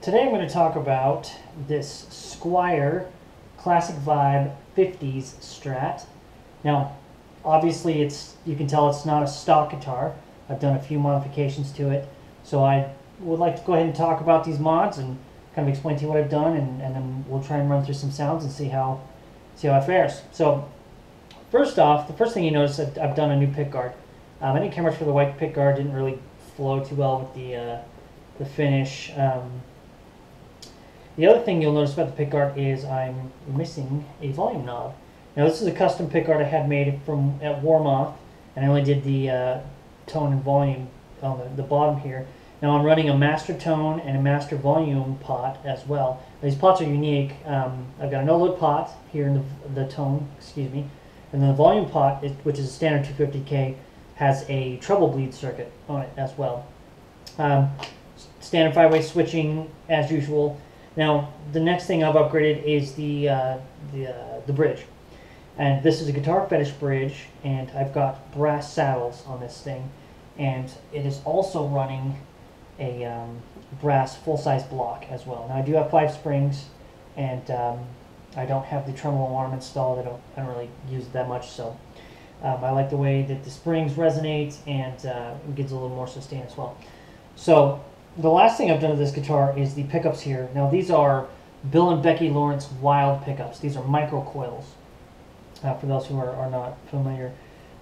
today I'm going to talk about this Squier Classic Vibe 50s Strat. Now, obviously, it's you can tell it's not a stock guitar. I've done a few modifications to it, so I would like to go ahead and talk about these mods and kind of explain to you what I've done, and, and then we'll try and run through some sounds and see how see how it fares. So, first off, the first thing you notice, I've, I've done a new pick guard. Um, I didn't care much for the white pick guard; didn't really flow too well with the uh, the finish. Um, the other thing you'll notice about the pickguard is I'm missing a volume knob. Now this is a custom pickguard I had made from at Warmoth, and I only did the uh, tone and volume on the, the bottom here. Now I'm running a master tone and a master volume pot as well. These pots are unique. Um, I've got a no-load pot here in the, the tone, excuse me, and then the volume pot, which is a standard 250K, has a treble bleed circuit on it as well. Um, standard five-way switching as usual. Now, the next thing I've upgraded is the, uh, the, uh, the bridge. And this is a Guitar Fetish bridge, and I've got brass saddles on this thing. And it is also running a um, brass full-size block as well. Now, I do have five springs, and um, I don't have the tremolo arm installed. I don't, I don't really use it that much, so um, I like the way that the springs resonate, and uh, it gives a little more sustain as well. So the last thing I've done to this guitar is the pickups here. Now these are Bill and Becky Lawrence Wilde pickups. These are micro coils. Uh, for those who are, are not familiar,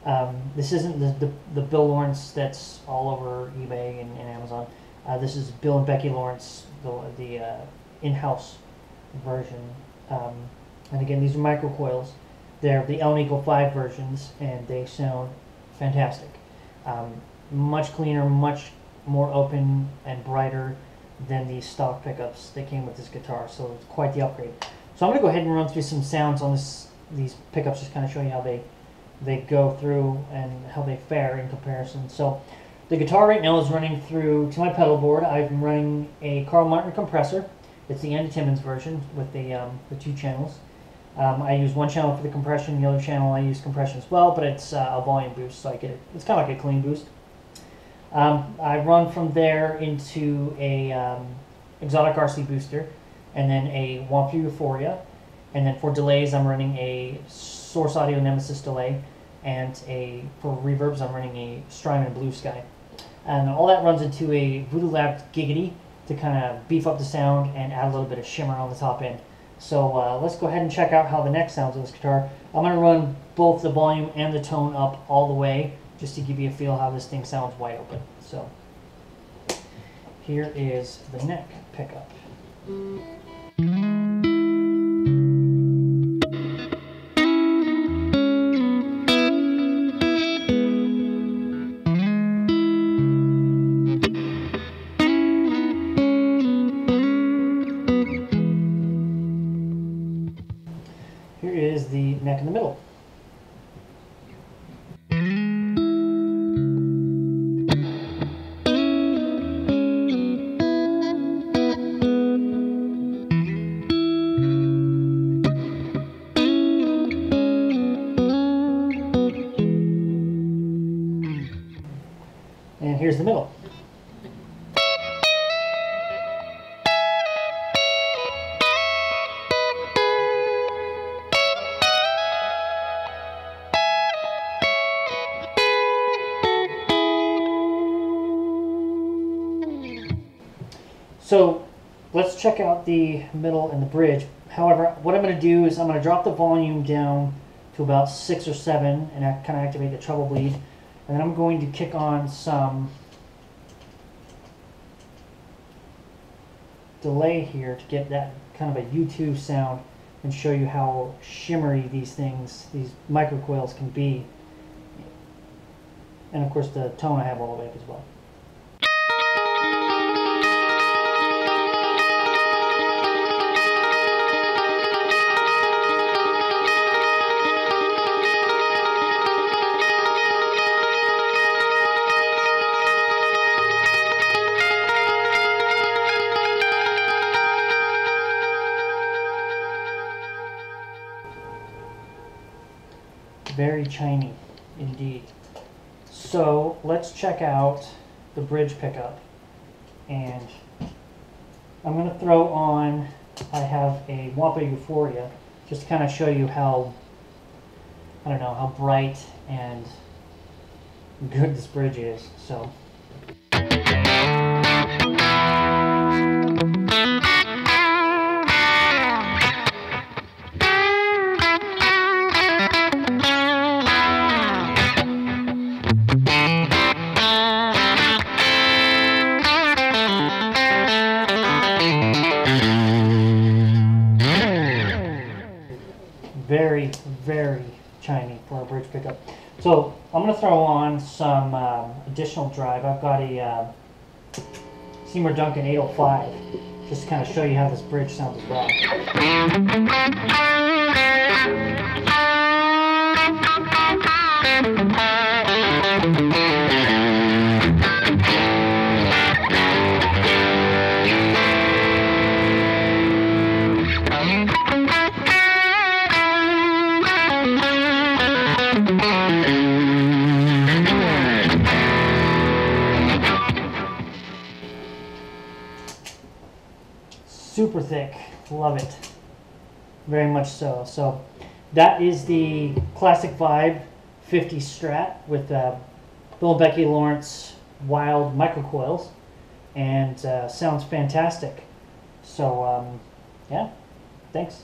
um, this isn't the, the, the, Bill Lawrence that's all over eBay and, and Amazon. Uh, this is Bill and Becky Lawrence, the, the uh, in-house version. Um, and again, these are micro coils. They're the Alnico 5 versions, and they sound fantastic. Um, much cleaner, much more open and brighter than the stock pickups that came with this guitar. So it's quite the upgrade. So I'm going to go ahead and run through some sounds on this these pickups, just kind of show you how they they go through and how they fare in comparison. So the guitar right now is running through to my pedal board. I'm running a Carl Martin compressor. It's the Andy Timmons version with the um, the two channels. Um, I use one channel for the compression, the other channel I use compression as well, but it's uh, a volume boost, so I get it. It's kind of like a clean boost. Um, I run from there into a um, Xotic RC booster, and then a Wampler Euphoria, and then for delays I'm running a Source Audio Nemesis delay, and a for reverbs I'm running a Strymon Blue Sky, and all that runs into a Voodoo Lab Giggity to kind of beef up the sound and add a little bit of shimmer on the top end. So uh, let's go ahead and check out how the neck sounds on this guitar. I'm going to run both the volume and the tone up all the way just to give you a feel how this thing sounds wide open. So here is the neck pickup. Here is the neck in the middle. Here's the middle. So let's check out the middle and the bridge. However, what I'm going to do is I'm going to drop the volume down to about six or seven and kind of activate the treble bleed. And then I'm going to kick on some delay here to get that kind of a U2 sound and show you how shimmery these things, these microcoils can be. And of course the tone I have all the way up as well. Very chiny indeed. So let's check out the bridge pickup and I'm going to throw on, I have a Wampler Euphoria, just to kind of show you how, I don't know, how bright and good this bridge is. So. Very for a bridge pickup. So I'm going to throw on some um, additional drive. I've got a uh, Seymour Duncan 805, just to kind of show you how this bridge sounds as well. Super thick, love it. Very much so. So that is the classic vibe 50 Strat with uh, Bill Becky Lawrence Wilde microcoils, and uh, sounds fantastic. So um, yeah, thanks.